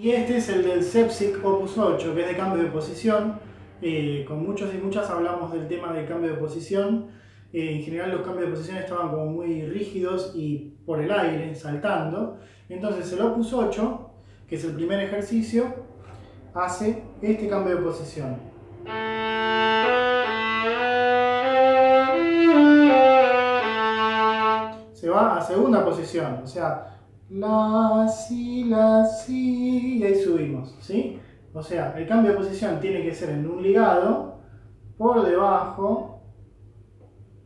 Y este es el del Sepsic Opus 8, que es de cambio de posición. Eh, con muchos y muchas hablamos del tema del cambio de posición. Eh, en general los cambios de posición estaban como muy rígidos y por el aire, saltando. Entonces el Opus 8, que es el primer ejercicio, hace este cambio de posición. Se va a segunda posición, o sea, la, si, la, si, ¿sí? O sea, el cambio de posición tiene que ser en un ligado, por debajo,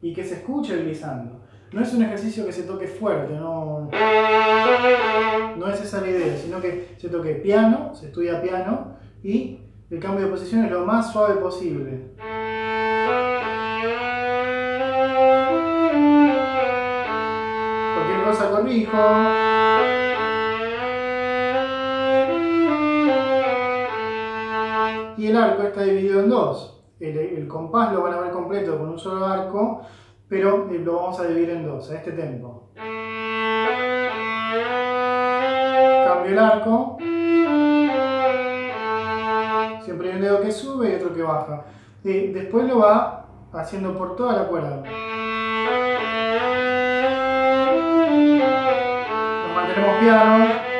y que se escuche el glissando. No es un ejercicio que se toque fuerte, no, no es esa la idea, sino que se toque piano, se estudia piano, y el cambio de posición es lo más suave posible. Cualquier cosa corrijo. Y el arco está dividido en dos. El, compás lo van a ver completo con un solo arco, pero eh, lo vamos a dividir en dos, a este tempo. Cambio el arco. Siempre hay un dedo que sube y otro que baja. Y después lo va haciendo por toda la cuerda. Nos mantenemos piano.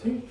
¿sí?